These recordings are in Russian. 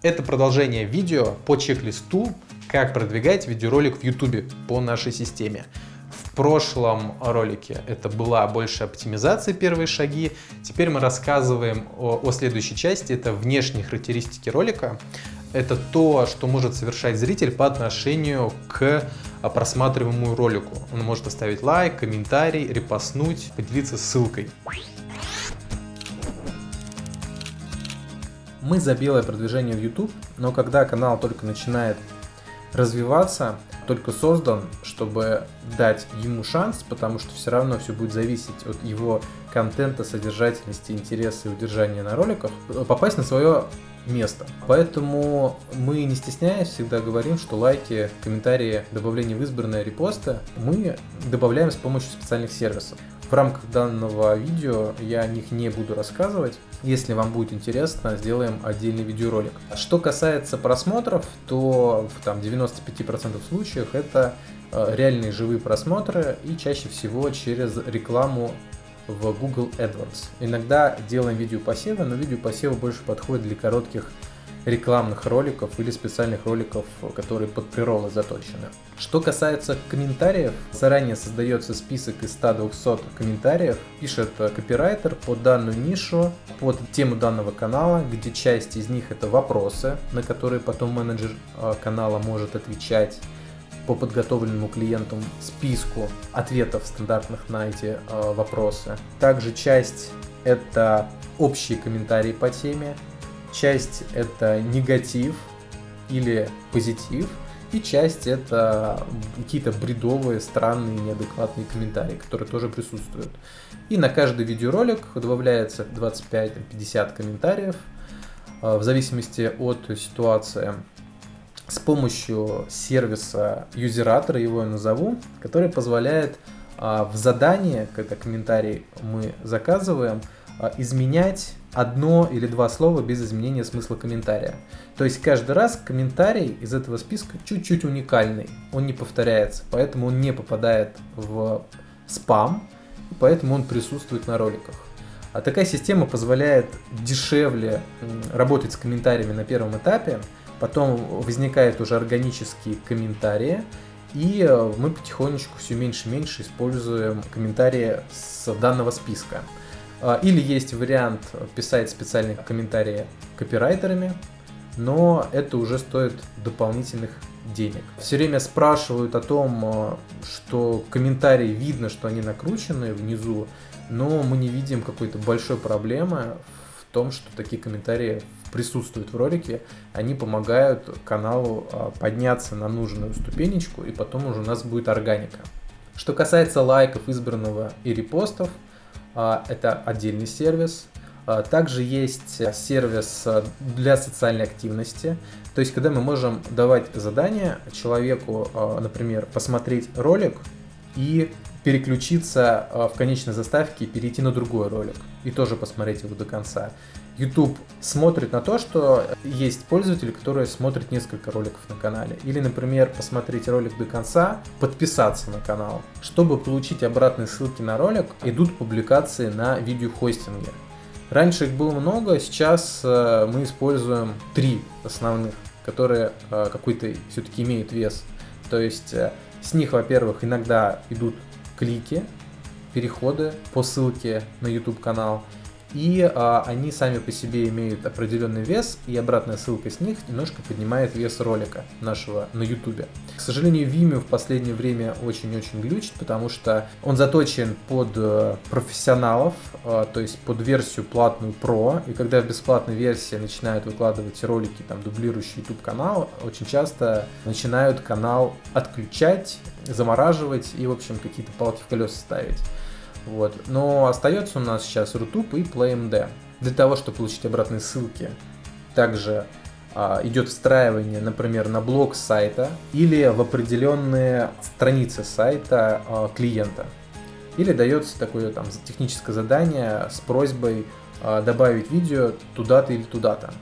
Это продолжение видео по чек-листу, как продвигать видеоролик в YouTube по нашей системе. В прошлом ролике это была больше оптимизация, первые шаги. Теперь мы рассказываем о, о следующей части, это внешние характеристики ролика. Это то, что может совершать зритель по отношению к просматриваемому ролику. Он может оставить лайк, комментарий, репостнуть, поделиться ссылкой. Мы за белое продвижение в YouTube, но когда канал только начинает развиваться, только создан, чтобы дать ему шанс, потому что все равно все будет зависеть от его контента, содержательности, интереса и удержания на роликах, попасть на свое место. Поэтому мы, не стесняясь, всегда говорим, что лайки, комментарии, добавление в избранное, репосты мы добавляем с помощью специальных сервисов. В рамках данного видео я о них не буду рассказывать. Если вам будет интересно, сделаем отдельный видеоролик. Что касается просмотров, то в там, 95% случаев это э, реальные живые просмотры и чаще всего через рекламу в Google AdWords. Иногда делаем видеопосевы, но видеопосевы больше подходят для коротких рекламных роликов или специальных роликов, которые под приролы заточены. Что касается комментариев, заранее создается список из 100-200 комментариев, пишет копирайтер под данную нишу, под тему данного канала, где часть из них это вопросы, на которые потом менеджер э, канала может отвечать по подготовленному клиентам списку ответов стандартных на эти э, вопросы. Также часть это общие комментарии по теме, часть это негатив или позитив, и часть это какие-то бредовые, странные, неадекватные комментарии, которые тоже присутствуют. И на каждый видеоролик добавляется 25-50 комментариев, в зависимости от ситуации, с помощью сервиса юзератора, его я назову, который позволяет в задании, когда комментарий мы заказываем, изменять одно или два слова без изменения смысла комментария. То есть каждый раз комментарий из этого списка чуть-чуть уникальный, он не повторяется, поэтому он не попадает в спам, поэтому он присутствует на роликах. А такая система позволяет дешевле работать с комментариями на первом этапе, потом возникают уже органические комментарии, и э, мы потихонечку все меньше и меньше используем комментарии с данного списка. А, или есть вариант писать специальные комментарии копирайтерами, но это уже стоит дополнительных денег. Все время спрашивают о том, а, что комментарии видно, что они накручены внизу, но мы не видим какой-то большой проблемы в том, что такие комментарии присутствуют в ролике, они помогают каналу а, подняться на нужную ступенечку, и потом уже у нас будет органика. Что касается лайков избранного и репостов, а, это отдельный сервис. А, также есть сервис для социальной активности. То есть, когда мы можем давать задание человеку, например, посмотреть ролик и переключиться в конечной заставке и перейти на другой ролик. И тоже посмотреть его до конца. YouTube смотрит на то, что есть пользователи, которые смотрят несколько роликов на канале. Или, например, посмотреть ролик до конца, подписаться на канал. Чтобы получить обратные ссылки на ролик, идут публикации на видеохостинге. Раньше их было много, сейчас э, мы используем три основных, которые э, какой-то все-таки имеют вес. То есть э, с них, во-первых, иногда идут клики, переходы по ссылке на YouTube канал и а, они сами по себе имеют определенный вес, и обратная ссылка с них немножко поднимает вес ролика нашего на YouTube. К сожалению, Vimeo в последнее время очень-очень глючит, потому что он заточен под э, профессионалов, э, то есть под версию платную Pro, и когда в бесплатной версии начинают выкладывать ролики, там, дублирующие YouTube канал, очень часто начинают канал отключать, замораживать и, в общем, какие-то палки в колеса ставить. Вот. Но остается у нас сейчас Рутуб и PlayMD. Для того, чтобы получить обратные ссылки, также а, идет встраивание, например, на блок сайта или в определенные страницы сайта а, клиента. Или дается такое там техническое задание с просьбой а, добавить видео туда-то или туда-то.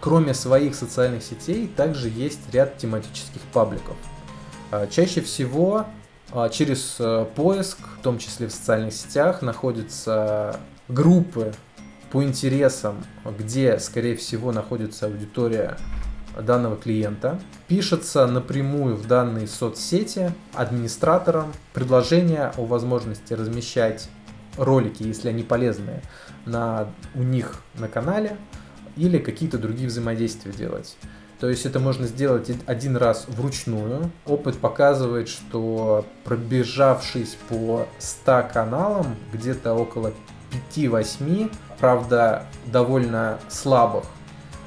Кроме своих социальных сетей, также есть ряд тематических пабликов. А, чаще всего через э, поиск, в том числе в социальных сетях, находятся группы по интересам, где, скорее всего, находится аудитория данного клиента, пишется напрямую в данные соцсети администраторам предложение о возможности размещать ролики, если они полезные, на, у них на канале или какие-то другие взаимодействия делать. То есть это можно сделать один раз вручную. Опыт показывает, что пробежавшись по 100 каналам, где-то около 5-8, правда довольно слабых,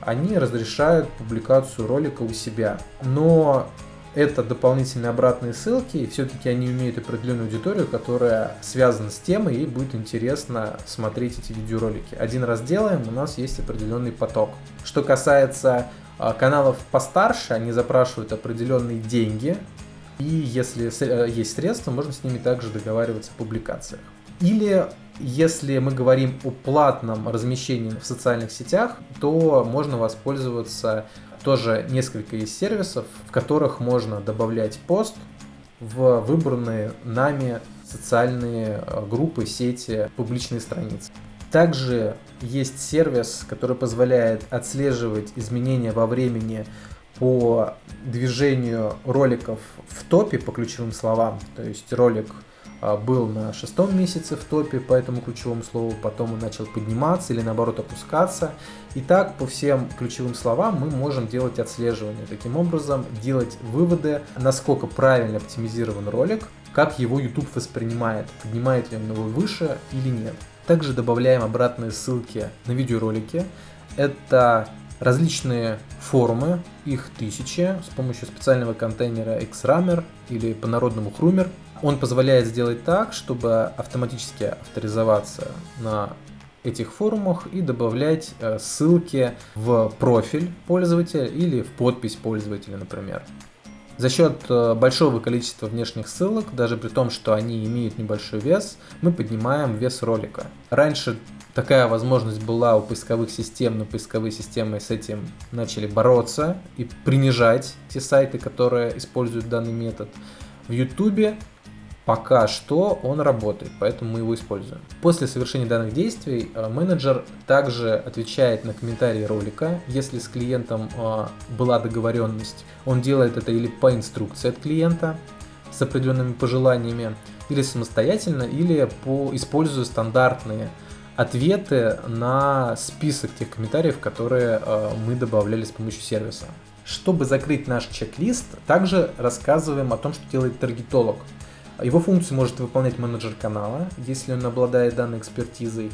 они разрешают публикацию ролика у себя. Но это дополнительные обратные ссылки, и все-таки они имеют определенную аудиторию, которая связана с темой, и будет интересно смотреть эти видеоролики. Один раз делаем, у нас есть определенный поток. Что касается каналов постарше, они запрашивают определенные деньги, и если э, есть средства, можно с ними также договариваться о публикациях. Или если мы говорим о платном размещении в социальных сетях, то можно воспользоваться тоже несколько из сервисов, в которых можно добавлять пост в выбранные нами социальные э, группы, сети, публичные страницы. Также есть сервис, который позволяет отслеживать изменения во времени по движению роликов в топе по ключевым словам. То есть ролик а, был на шестом месяце в топе по этому ключевому слову, потом он начал подниматься или наоборот опускаться. И так по всем ключевым словам мы можем делать отслеживание. Таким образом делать выводы, насколько правильно оптимизирован ролик, как его YouTube воспринимает, поднимает ли он его выше или нет. Также добавляем обратные ссылки на видеоролики. Это различные форумы, их тысячи, с помощью специального контейнера XRammer или по-народному Хрумер. Он позволяет сделать так, чтобы автоматически авторизоваться на этих форумах и добавлять э, ссылки в профиль пользователя или в подпись пользователя, например. За счет э, большого количества внешних ссылок, даже при том, что они имеют небольшой вес, мы поднимаем вес ролика. Раньше такая возможность была у поисковых систем, но поисковые системы с этим начали бороться и принижать те сайты, которые используют данный метод. В YouTube Пока что он работает, поэтому мы его используем. После совершения данных действий э, менеджер также отвечает на комментарии ролика. Если с клиентом э, была договоренность, он делает это или по инструкции от клиента с определенными пожеланиями, или самостоятельно, или по используя стандартные ответы на список тех комментариев, которые э, мы добавляли с помощью сервиса. Чтобы закрыть наш чек-лист, также рассказываем о том, что делает таргетолог. Его функцию может выполнять менеджер канала, если он обладает данной экспертизой,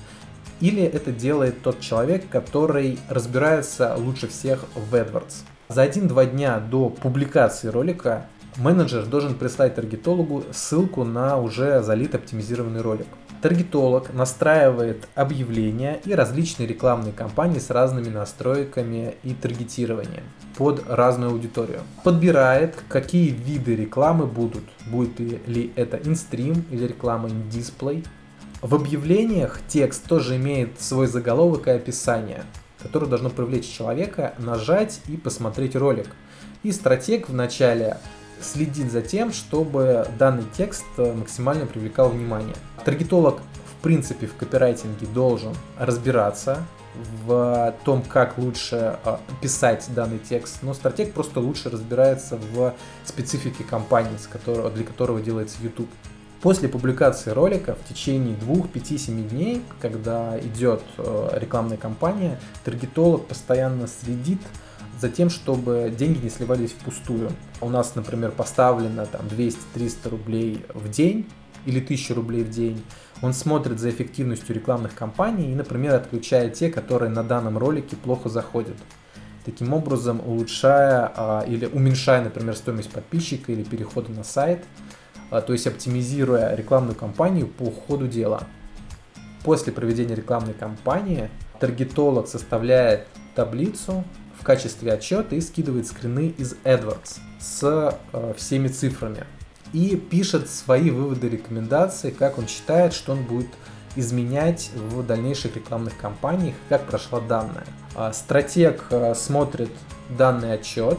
или это делает тот человек, который разбирается лучше всех в AdWords. За 1-2 дня до публикации ролика менеджер должен прислать таргетологу ссылку на уже залит оптимизированный ролик. Таргетолог настраивает объявления и различные рекламные кампании с разными настройками и таргетированием под разную аудиторию. Подбирает, какие виды рекламы будут. Будет ли это инстрим или реклама in-display. В объявлениях текст тоже имеет свой заголовок и описание, которое должно привлечь человека, нажать и посмотреть ролик. И стратег в начале следит за тем, чтобы данный текст максимально привлекал внимание. Таргетолог в принципе в копирайтинге должен разбираться в том, как лучше а, писать данный текст, но стратег просто лучше разбирается в специфике компании, для которого делается YouTube. После публикации ролика в течение 2, 5, 7 дней, когда идет э, рекламная кампания, таргетолог постоянно следит за тем, чтобы деньги не сливались впустую. У нас, например, поставлено там 200-300 рублей в день или 1000 рублей в день. Он смотрит за эффективностью рекламных кампаний и, например, отключает те, которые на данном ролике плохо заходят. Таким образом, улучшая а, или уменьшая, например, стоимость подписчика или перехода на сайт, а, то есть оптимизируя рекламную кампанию по ходу дела. После проведения рекламной кампании таргетолог составляет таблицу в качестве отчета и скидывает скрины из AdWords с э, всеми цифрами и пишет свои выводы, рекомендации, как он считает, что он будет изменять в дальнейших рекламных кампаниях, как прошла данная. А, стратег а, смотрит данный отчет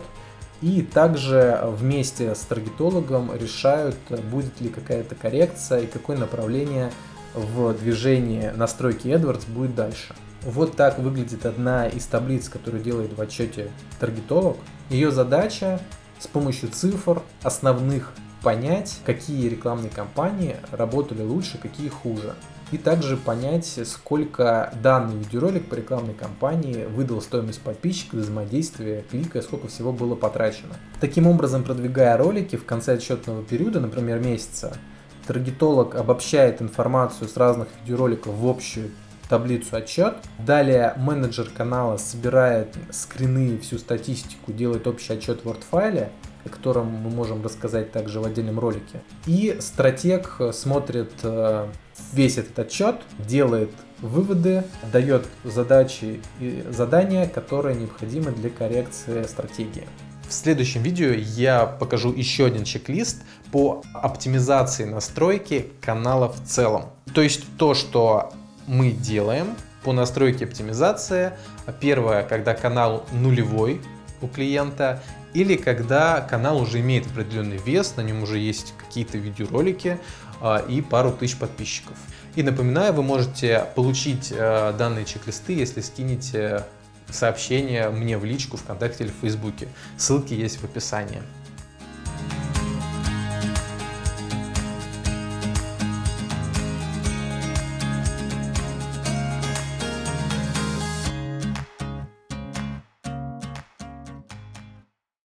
и также вместе с таргетологом решают, будет ли какая-то коррекция и какое направление в движении настройки AdWords будет дальше. Вот так выглядит одна из таблиц, которую делает в отчете таргетолог. Ее задача с помощью цифр основных понять, какие рекламные кампании работали лучше, какие хуже. И также понять, сколько данный видеоролик по рекламной кампании выдал стоимость подписчика, взаимодействия, клика, сколько всего было потрачено. Таким образом, продвигая ролики в конце отчетного периода, например, месяца, таргетолог обобщает информацию с разных видеороликов в общую таблицу отчет. Далее менеджер канала собирает скрины, всю статистику, делает общий отчет в Word файле, о котором мы можем рассказать также в отдельном ролике. И стратег смотрит э, весь этот отчет, делает выводы, дает задачи и задания, которые необходимы для коррекции стратегии. В следующем видео я покажу еще один чек-лист по оптимизации настройки канала в целом. То есть то, что мы делаем по настройке оптимизации. Первое, когда канал нулевой у клиента, или когда канал уже имеет определенный вес, на нем уже есть какие-то видеоролики а, и пару тысяч подписчиков. И напоминаю, вы можете получить э, данные чек-листы, если скинете сообщение мне в личку ВКонтакте или в Фейсбуке. Ссылки есть в описании.